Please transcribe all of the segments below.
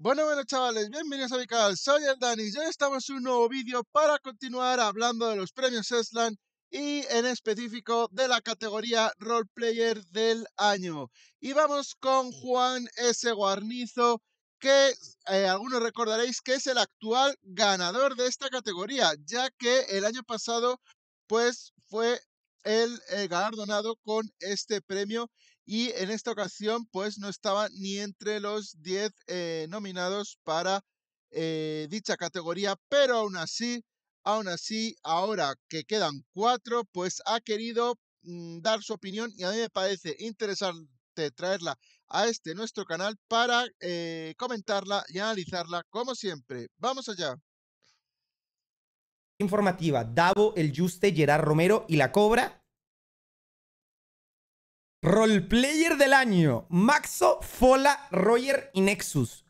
Bueno, bueno, chavales, bienvenidos a mi canal. Soy el Dani y hoy estamos en un nuevo vídeo para continuar hablando de los premios Eslan y en específico de la categoría Roleplayer del año. Y vamos con Juan S. Guarnizo, que eh, algunos recordaréis que es el actual ganador de esta categoría, ya que el año pasado pues fue el eh, galardonado con este premio y en esta ocasión pues no estaba ni entre los 10 eh, nominados para eh, dicha categoría, pero aún así, aún así, ahora que quedan cuatro, pues ha querido mm, dar su opinión y a mí me parece interesante traerla a este nuestro canal para comentarla y analizarla como siempre. Vamos allá informativa, Davo, El Juste, Gerard Romero y La Cobra. Roleplayer del año, Maxo, Fola, Roger y Nexus.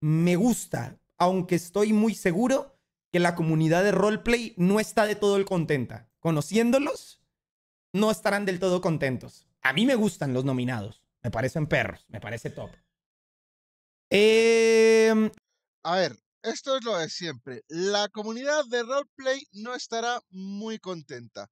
Me gusta, aunque estoy muy seguro que la comunidad de roleplay no está de todo contenta. Conociéndolos, no estarán del todo contentos. A mí me gustan los nominados. Me parecen perros, me parece top. Eh... A ver, esto es lo de siempre. La comunidad de roleplay no estará muy contenta.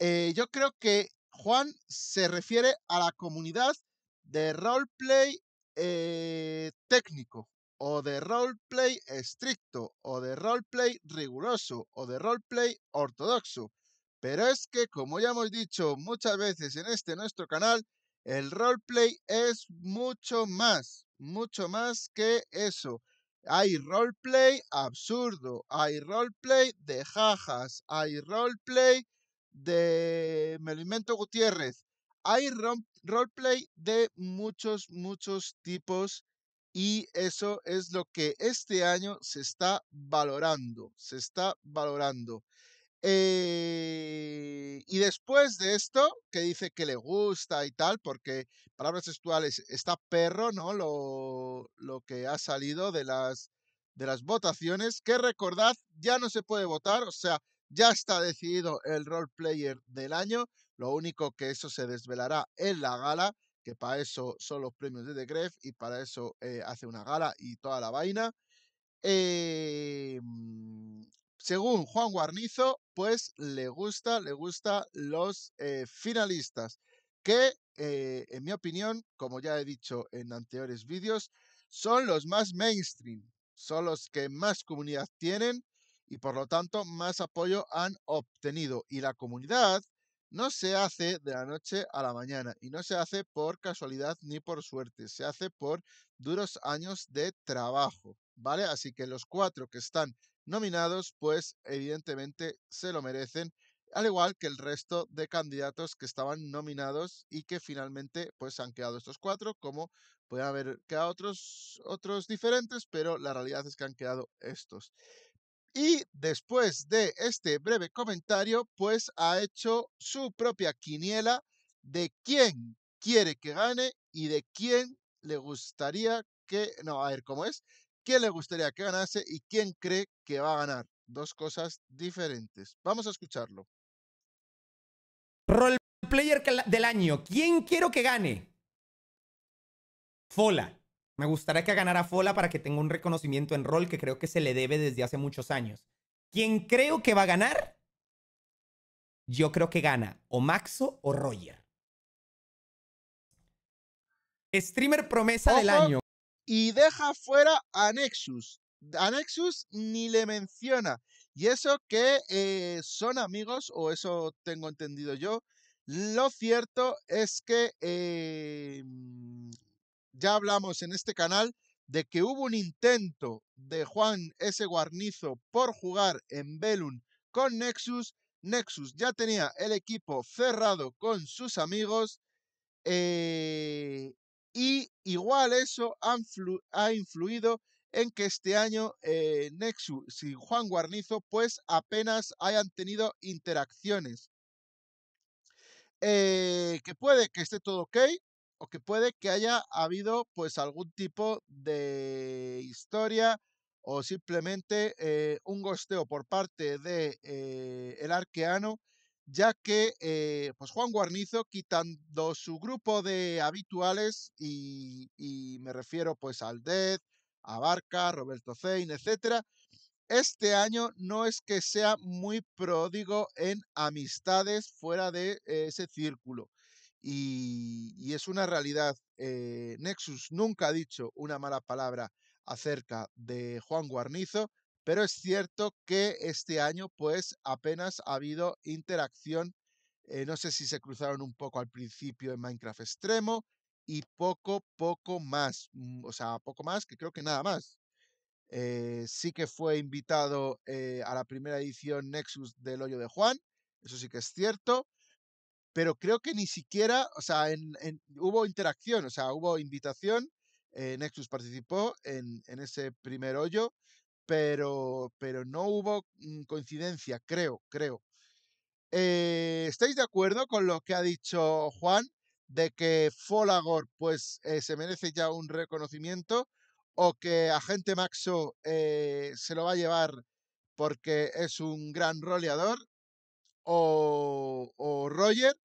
Eh, yo creo que Juan se refiere a la comunidad de roleplay eh, técnico, o de roleplay estricto, o de roleplay riguroso, o de roleplay ortodoxo. Pero es que, como ya hemos dicho muchas veces en este nuestro canal, el roleplay es mucho más, mucho más que eso. Hay roleplay absurdo, hay roleplay de jajas, hay roleplay de Melimento Gutiérrez, hay roleplay de muchos, muchos tipos y eso es lo que este año se está valorando, se está valorando. Eh, y después de esto, que dice que le gusta y tal, porque palabras textuales, está perro, ¿no? Lo, lo que ha salido de las, de las votaciones, que recordad, ya no se puede votar, o sea, ya está decidido el role player del año, lo único que eso se desvelará en la gala, que para eso son los premios de The Gref y para eso eh, hace una gala y toda la vaina. Eh, según Juan Guarnizo, pues le gusta, le gusta los eh, finalistas, que en mi opinión, como ya he dicho en anteriores vídeos, son los más mainstream, son los que más comunidad tienen y por lo tanto más apoyo han obtenido. Y la comunidad no se hace de la noche a la mañana y no se hace por casualidad ni por suerte, se hace por duros años de trabajo, ¿vale? Así que los cuatro que están nominados, pues evidentemente se lo merecen, al igual que el resto de candidatos que estaban nominados y que finalmente pues han quedado estos cuatro, como pueden haber quedado otros, otros diferentes, pero la realidad es que han quedado estos. Y después de este breve comentario, pues ha hecho su propia quiniela de quién quiere que gane y de quién le gustaría que, no, a ver cómo es, quién le gustaría que ganase y quién cree que va a ganar. Dos cosas diferentes. Vamos a escucharlo. Roleplayer del año. ¿Quién quiero que gane? Fola. Me gustaría que ganara Fola para que tenga un reconocimiento en rol que creo que se le debe desde hace muchos años. ¿Quién creo que va a ganar? Yo creo que gana o Maxo o Roger. Streamer promesa del año y deja fuera a Nexus. A Nexus ni le menciona. Y eso que eh, son amigos, o eso tengo entendido yo. Lo cierto es que em, ya hablamos en este canal de que hubo un intento de Juan S. Guarnizo por jugar en Belun con Nexus. Nexus ya tenía el equipo cerrado con sus amigos. Eh, y igual eso ha, influido en que este año eh, Nexus y Juan Guarnizo pues apenas hayan tenido interacciones. Eh, que puede que esté todo ok o que puede que haya habido pues algún tipo de historia o simplemente eh, un gosteo por parte de el arqueano ya que pues Juan Guarnizo, quitando su grupo de habituales, y, me refiero pues al Dead, a Barca, Roberto Zane, etcétera. Este año no es que sea muy pródigo en amistades fuera de ese círculo. Y, es una realidad. Eh, Nexus nunca ha dicho una mala palabra acerca de Juan Guarnizo, pero es cierto que este año pues apenas ha habido interacción. Eh, no sé si se cruzaron un poco al principio en Minecraft Extremo y poco, poco más. Mm, o sea, poco más que creo que nada más. Eh, sí que fue invitado a la primera edición Nexus del Hoyo de Juan, eso sí que es cierto, pero creo que ni siquiera, o sea, hubo interacción, o sea, hubo invitación, Nexus participó en, ese primer hoyo, pero, pero no hubo mm, coincidencia, creo, creo. Eh, ¿Estáis de acuerdo con lo que ha dicho Juan de que Folagor pues eh, se merece ya un reconocimiento o que Agente Maxo eh, se lo va a llevar porque es un gran roleador o, o Roger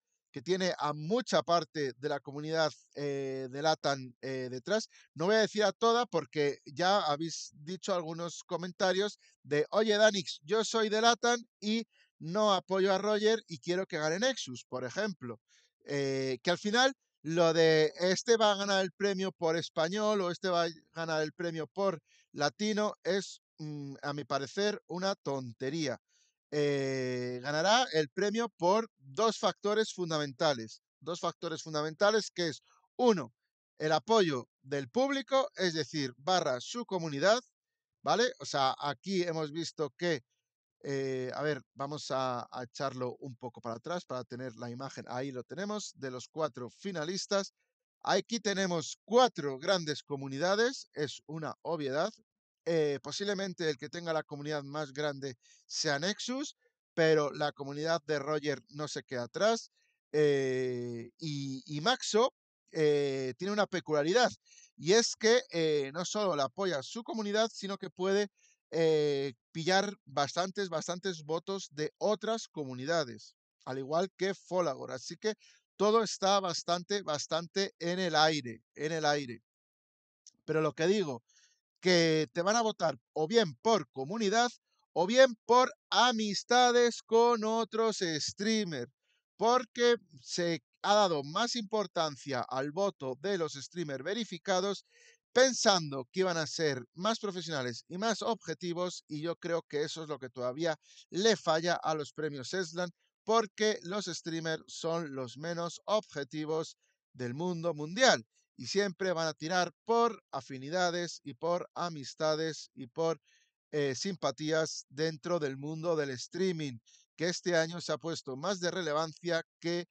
tiene a mucha parte de la comunidad eh, de Latan eh, detrás. No voy a decir a toda porque ya habéis dicho algunos comentarios de, oye Danix, yo soy de Latan y no apoyo a Roger y quiero que gane Nexus, por ejemplo. Eh, que al final lo de este va a ganar el premio por español o este va a ganar el premio por latino es, mm, a mi parecer, una tontería. Eh, ganará el premio por dos factores fundamentales. Dos factores fundamentales que es, uno, el apoyo del público, es decir, barra su comunidad, ¿vale? O sea, aquí hemos visto que, eh, a ver, vamos a, a echarlo un poco para atrás para tener la imagen. Ahí lo tenemos, de los cuatro finalistas. Aquí tenemos cuatro grandes comunidades, es una obviedad. Eh, posiblemente el que tenga la comunidad más grande sea Nexus, pero la comunidad de Roger no se queda atrás. Eh, y, Maxo eh, tiene una peculiaridad y es que no solo la apoya su comunidad, sino que puede pillar bastantes, bastantes votos de otras comunidades, al igual que Folagor. Así que todo está bastante, bastante en el aire, en el aire. Pero lo que digo, que te van a votar o bien por comunidad o bien por amistades con otros streamers, porque se ha dado más importancia al voto de los streamers verificados pensando que iban a ser más profesionales y más objetivos y yo creo que eso es lo que todavía le falla a los premios Eslan porque los streamers son los menos objetivos del mundo mundial y siempre van a tirar por afinidades y por amistades y por eh, simpatías dentro del mundo del streaming, que este año se ha puesto más de relevancia que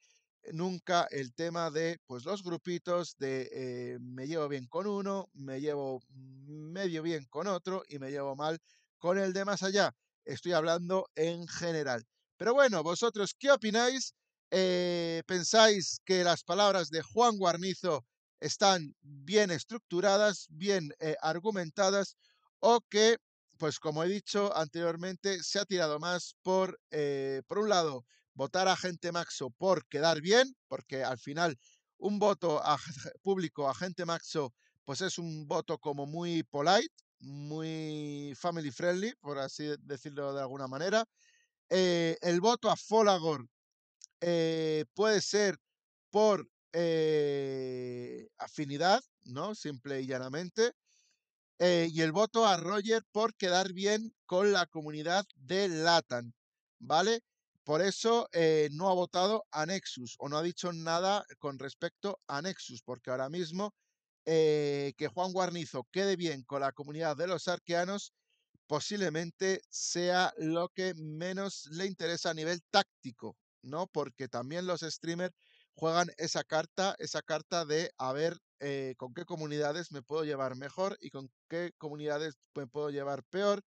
nunca el tema de pues los grupitos de eh, me llevo bien con uno, me llevo medio bien con otro y me llevo mal con el de más allá. Estoy hablando en general. Pero bueno, vosotros, ¿qué opináis? Eh, ¿Pensáis que las palabras de Juan Guarnizo están bien estructuradas, bien eh, argumentadas o que, pues como he dicho anteriormente, se ha tirado más por, eh, por un lado, votar a gente Maxo por quedar bien, porque al final un voto público a gente Maxo, pues es un voto como muy polite, muy family friendly, por así decirlo de alguna manera. Eh, el voto a Folagor puede ser por afinidad, ¿no? Simple y llanamente. Eh, y el voto a Roger por quedar bien con la comunidad de Latan, ¿vale? Por eso eh, no ha votado a Nexus o no ha dicho nada con respecto a Nexus, porque ahora mismo que Juan Guarnizo quede bien con la comunidad de los arqueanos posiblemente sea lo que menos le interesa a nivel táctico, ¿no? Porque también los streamers juegan esa carta, esa carta de a ver eh, con qué comunidades me puedo llevar mejor y con qué comunidades me puedo llevar peor.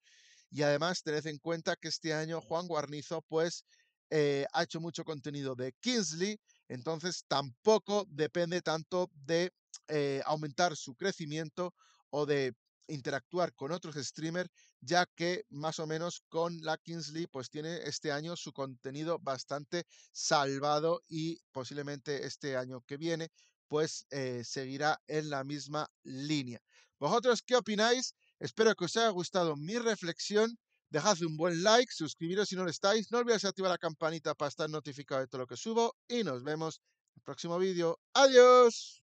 Y además tened en cuenta que este año Juan Guarnizo pues eh, ha hecho mucho contenido de Kingsley, entonces tampoco depende tanto de eh, aumentar su crecimiento o de interactuar con otros streamers, ya que más o menos con la Kingsley pues tiene este año su contenido bastante salvado y posiblemente este año que viene pues eh, seguirá en la misma línea. ¿Vosotros qué opináis? Espero que os haya gustado mi reflexión. Dejad un buen like, suscribiros si no lo estáis. No olvidéis activar la campanita para estar notificado de todo lo que subo. Y nos vemos en el próximo vídeo. ¡Adiós!